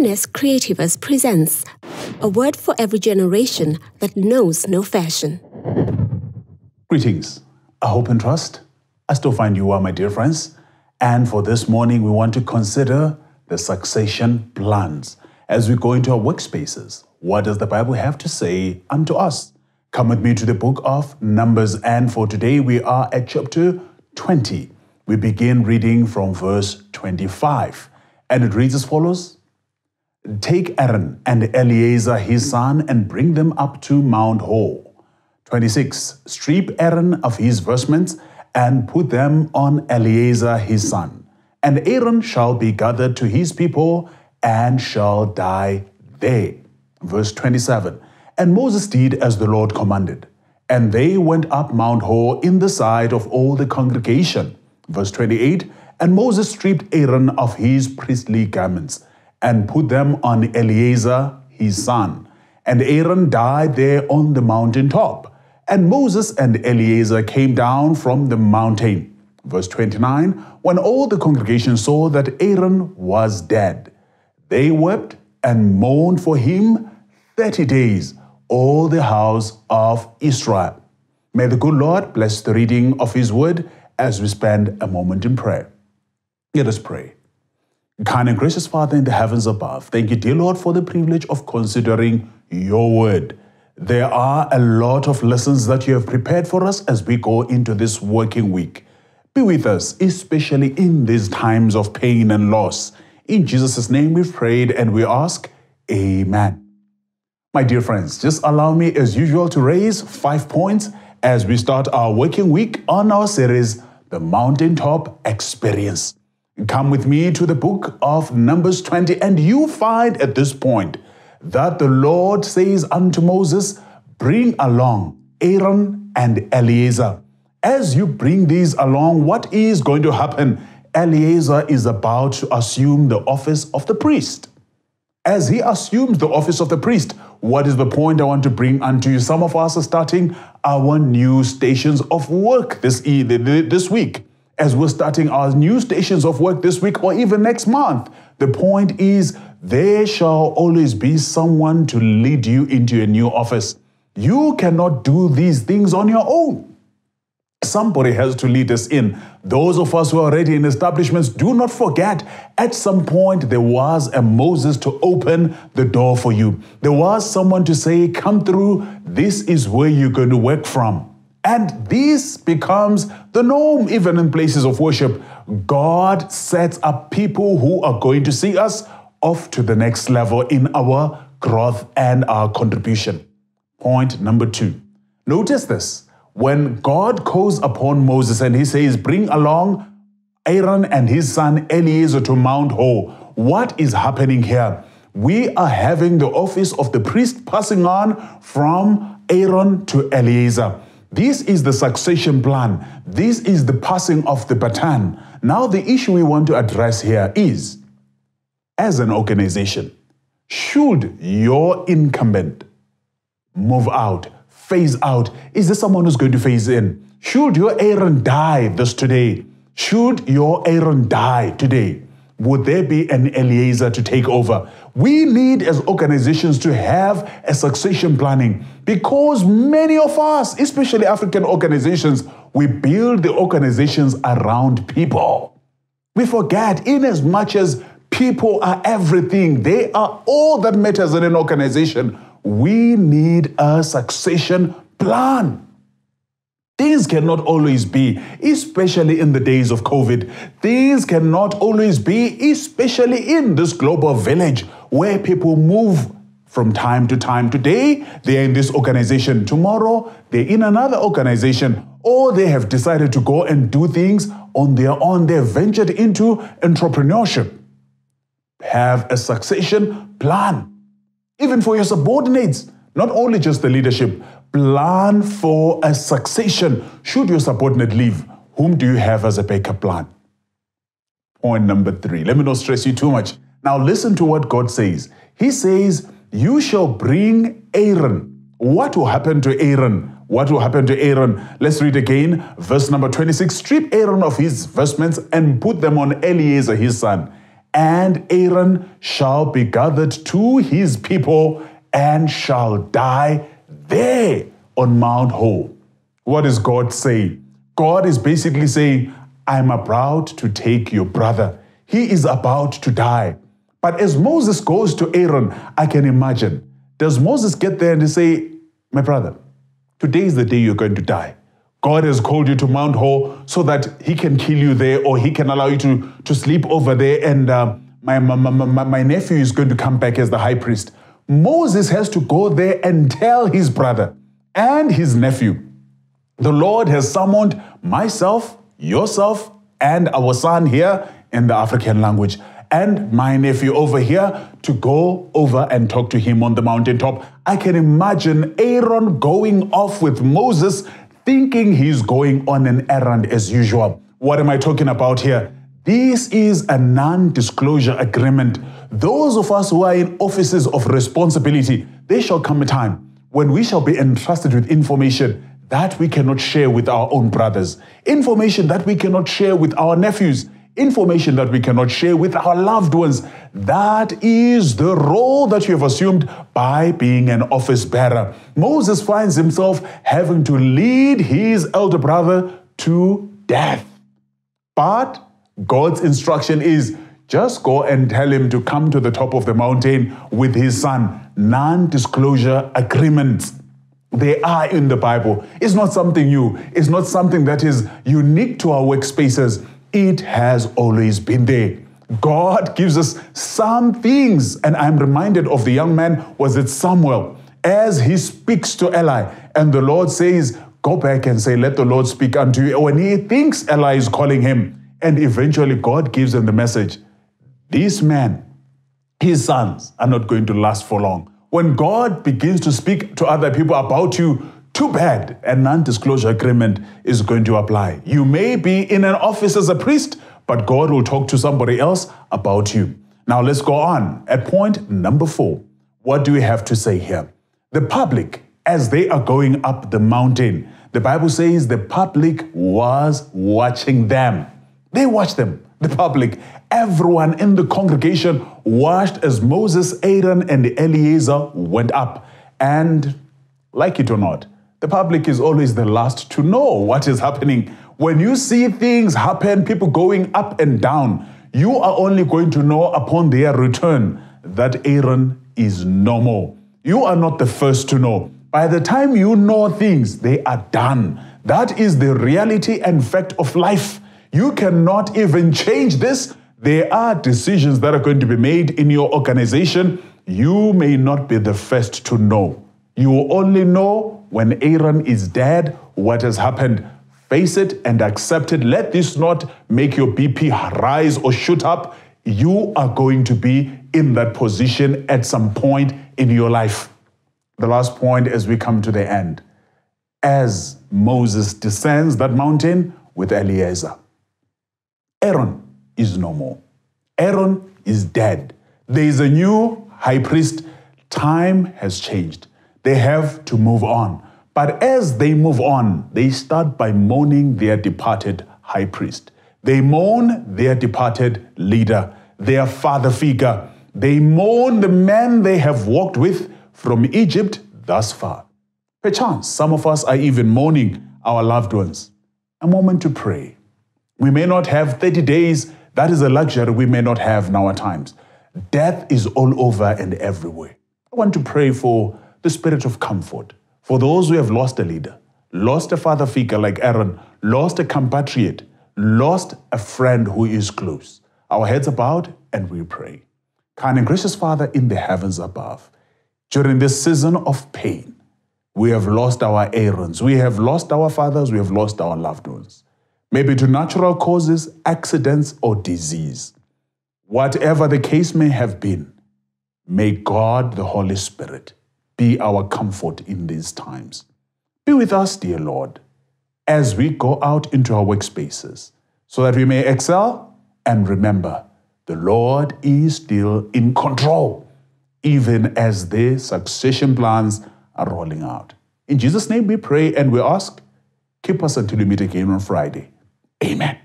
M&S Creativus presents a word for every generation that knows no fashion. Greetings. I hope and trust I still find you well, my dear friends. And for this morning, we want to consider the succession plans as we go into our workspaces. What does the Bible have to say unto us? Come with me to the book of Numbers, and for today we are at chapter 20. We begin reading from verse 25, and it reads as follows Take Aaron and Eleazar his son and bring them up to Mount Hor. 26. Strip Aaron of his vestments and put them on Eleazar his son. And Aaron shall be gathered to his people and shall die there. Verse 27 And Moses did as the Lord commanded. And they went up Mount Hor in the sight of all the congregation. Verse 28 And Moses stripped Aaron of his priestly garments and put them on Eleazar his son. And Aaron died there on the mountain top. And Moses and Eleazar came down from the mountain. Verse 29 When all the congregation saw that Aaron was dead, they wept and mourned for him 30 days, all the house of Israel. May the good Lord bless the reading of his word as we spend a moment in prayer. Let us pray. Kind and gracious Father in the heavens above, thank you, dear Lord, for the privilege of considering your word. There are a lot of lessons that you have prepared for us as we go into this working week. Be with us, especially in these times of pain and loss. In Jesus' name we've prayed and we ask, Amen. My dear friends, just allow me as usual to raise five points as we start our working week on our series, The Mountaintop Experience. Come with me to the book of Numbers 20, and you find at this point that the Lord says unto Moses, Bring along Aaron and Eleazar. As you bring these along, what is going to happen? Eleazar is about to assume the office of the priest. As he assumes the office of the priest, what is the point I want to bring unto you? Some of us are starting our new stations of work this, this week. As we're starting our new stations of work this week or even next month, the point is there shall always be someone to lead you into a new office. You cannot do these things on your own. Somebody has to lead us in. Those of us who are already in establishments, do not forget, at some point there was a Moses to open the door for you. There was someone to say, Come through, this is where you're going to work from. And this becomes the norm even in places of worship. God sets up people who are going to see us off to the next level in our growth and our contribution. Point number two. Notice this. When God calls upon Moses and he says, Bring along Aaron and his son Eleazar to Mount Hor, what is happening here? We are having the office of the priest passing on from Aaron to Eleazar. This is the succession plan. This is the passing of the baton. Now, the issue we want to address here is as an organization, should your incumbent move out, phase out, is there someone who's going to phase in? Should your Aaron die this today? Should your Aaron die today? Would there be an Eleazar to take over? We need, as organizations, to have a succession planning because many of us, especially African organizations, we build the organizations around people. We forget, in as much as People are everything, they are all that matters in an organization. We need a succession plan. Things cannot always be, especially in the days of COVID. Things cannot always be, especially in this global village where people move from time to time. Today, they're in this organization. Tomorrow, they're in another organization. Or they have decided to go and do things on their own. They've ventured into entrepreneurship have a succession plan. Even for your subordinates, not only just the leadership, plan for a succession. Should your subordinate leave, whom do you have as a backup plan? Point number three. Let me not stress you too much. Now, listen to what God says. He says, You shall bring Aaron. What will happen to Aaron? What will happen to Aaron? Let's read again. Verse number 26 Strip Aaron of his vestments and put them on Eleazar his son and Aaron shall be gathered to his people and shall die there on Mount Hor. What is God saying? God is basically saying, I'm about to take your brother. He is about to die. But as Moses goes to Aaron, I can imagine, does Moses get there and say, My brother, today is the day you're going to die. God has called you to Mount Hor so that he can kill you there or he can allow you to, to sleep over there and uh, my, my, my, my nephew is going to come back as the high priest. Moses has to go there and tell his brother and his nephew, the Lord has summoned myself, yourself, and our son here in the African language, and my nephew over here to go over and talk to him on the mountaintop. I can imagine Aaron going off with Moses thinking he's going on an errand as usual. What am I talking about here? This is a non disclosure agreement. Those of us who are in offices of responsibility, there shall come a time when we shall be entrusted with information that we cannot share with our own brothers, information that we cannot share with our nephews, information that we cannot share with our loved ones. That is the role that you have assumed by being an office bearer. Moses finds himself having to lead his elder brother to death. But God's instruction is just go and tell him to come to the top of the mountain with his son. Non disclosure agreements. They are in the Bible. It's not something new, it's not something that is unique to our workspaces. It has always been there. God gives us some things, and I'm reminded of the young man, was it Samuel, as he speaks to Eli, and the Lord says, Go back and say, Let the Lord speak unto you. When he thinks Eli is calling him, and eventually God gives him the message this man, his sons, are not going to last for long. When God begins to speak to other people about you, too bad, a non disclosure agreement is going to apply. You may be in an office as a priest, but God will talk to somebody else about you. Now let's go on. At point number four, what do we have to say here? The public, as they are going up the mountain, the Bible says the public was watching them. They watched them, the public. Everyone in the congregation watched as Moses, Aaron, and Eleazar went up. And like it or not, the public is always the last to know what is happening. When you see things happen, people going up and down, you are only going to know upon their return that Aaron is no more. You are not the first to know. By the time you know things, they are done. That is the reality and fact of life. You cannot even change this. There are decisions that are going to be made in your organization. You may not be the first to know. You will only know when Aaron is dead what has happened. Face it and accept it. Let this not make your BP rise or shoot up. You are going to be in that position at some point in your life. The last point as we come to the end. As Moses descends that mountain with Eleazar, Aaron is no more. Aaron is dead. There is a new high priest. Time has changed. They have to move on. But as they move on, they start by mourning their departed high priest. They mourn their departed leader, their father figure. They mourn the man they have walked with from Egypt thus far. Perchance, some of us are even mourning our loved ones. A moment to pray. We may not have 30 days. That is a luxury we may not have in our times. Death is all over and everywhere. I want to pray for the spirit of comfort for those who have lost a leader, lost a father figure like Aaron, lost a compatriot, lost a friend who is close. Our heads are bowed and we pray. Kind and gracious Father in the heavens above, during this season of pain, we have lost our Aarons, we have lost our fathers, we have lost our loved ones. Maybe to natural causes, accidents, or disease. Whatever the case may have been, may God, the Holy Spirit, be our comfort in these times. Be with us, dear Lord, as we go out into our workspaces, so that we may excel and remember the Lord is still in control, even as the succession plans are rolling out. In Jesus' name we pray and we ask, keep us until we meet again on Friday. Amen.